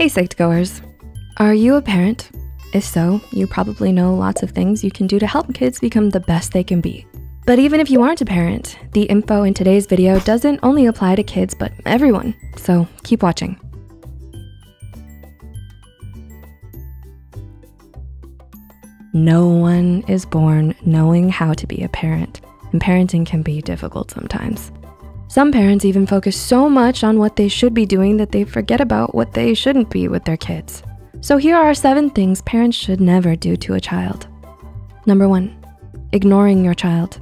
Hey Psych2Goers, are you a parent? If so, you probably know lots of things you can do to help kids become the best they can be. But even if you aren't a parent, the info in today's video doesn't only apply to kids, but everyone, so keep watching. No one is born knowing how to be a parent, and parenting can be difficult sometimes. Some parents even focus so much on what they should be doing that they forget about what they shouldn't be with their kids. So here are seven things parents should never do to a child. Number one, ignoring your child.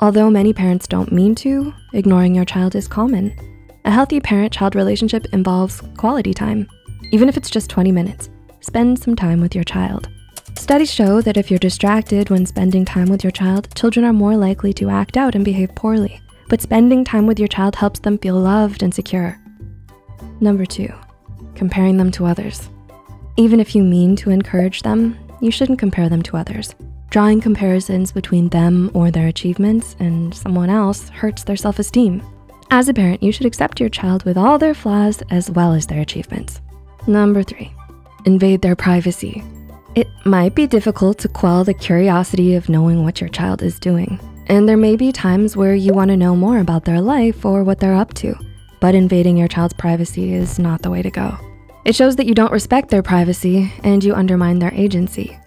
Although many parents don't mean to, ignoring your child is common. A healthy parent-child relationship involves quality time. Even if it's just 20 minutes, spend some time with your child. Studies show that if you're distracted when spending time with your child, children are more likely to act out and behave poorly. But spending time with your child helps them feel loved and secure. Number two, comparing them to others. Even if you mean to encourage them, you shouldn't compare them to others. Drawing comparisons between them or their achievements and someone else hurts their self-esteem. As a parent, you should accept your child with all their flaws as well as their achievements. Number three, invade their privacy. It might be difficult to quell the curiosity of knowing what your child is doing. And there may be times where you wanna know more about their life or what they're up to, but invading your child's privacy is not the way to go. It shows that you don't respect their privacy and you undermine their agency.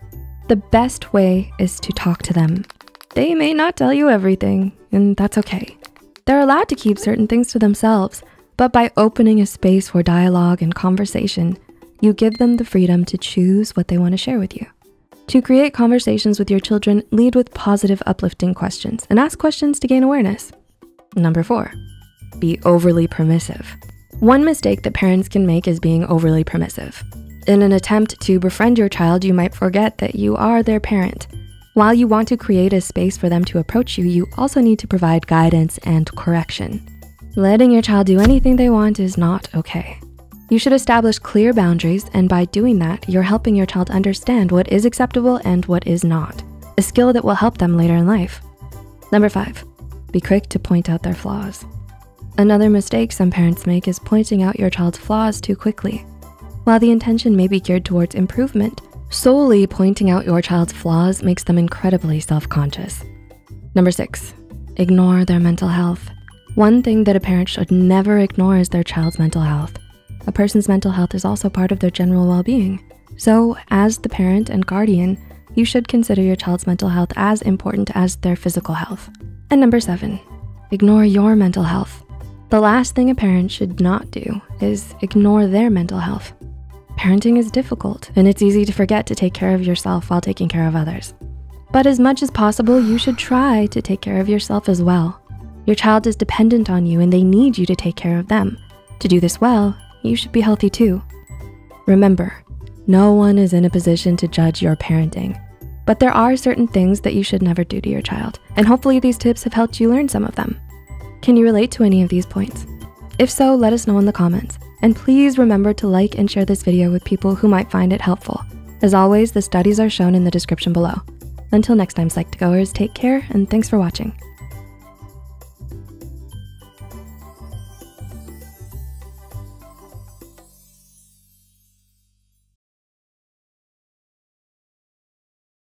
The best way is to talk to them. They may not tell you everything, and that's okay. They're allowed to keep certain things to themselves, but by opening a space for dialogue and conversation, you give them the freedom to choose what they wanna share with you. To create conversations with your children, lead with positive, uplifting questions and ask questions to gain awareness. Number four, be overly permissive. One mistake that parents can make is being overly permissive. In an attempt to befriend your child, you might forget that you are their parent. While you want to create a space for them to approach you, you also need to provide guidance and correction. Letting your child do anything they want is not okay. You should establish clear boundaries and by doing that, you're helping your child understand what is acceptable and what is not, a skill that will help them later in life. Number five, be quick to point out their flaws. Another mistake some parents make is pointing out your child's flaws too quickly. While the intention may be geared towards improvement, solely pointing out your child's flaws makes them incredibly self-conscious. Number six, ignore their mental health. One thing that a parent should never ignore is their child's mental health. A person's mental health is also part of their general well-being. So as the parent and guardian, you should consider your child's mental health as important as their physical health. And number seven, ignore your mental health. The last thing a parent should not do is ignore their mental health. Parenting is difficult and it's easy to forget to take care of yourself while taking care of others. But as much as possible, you should try to take care of yourself as well. Your child is dependent on you and they need you to take care of them. To do this well, you should be healthy too. Remember, no one is in a position to judge your parenting, but there are certain things that you should never do to your child, and hopefully these tips have helped you learn some of them. Can you relate to any of these points? If so, let us know in the comments. And please remember to like and share this video with people who might find it helpful. As always, the studies are shown in the description below. Until next time, Psych2Goers, take care and thanks for watching.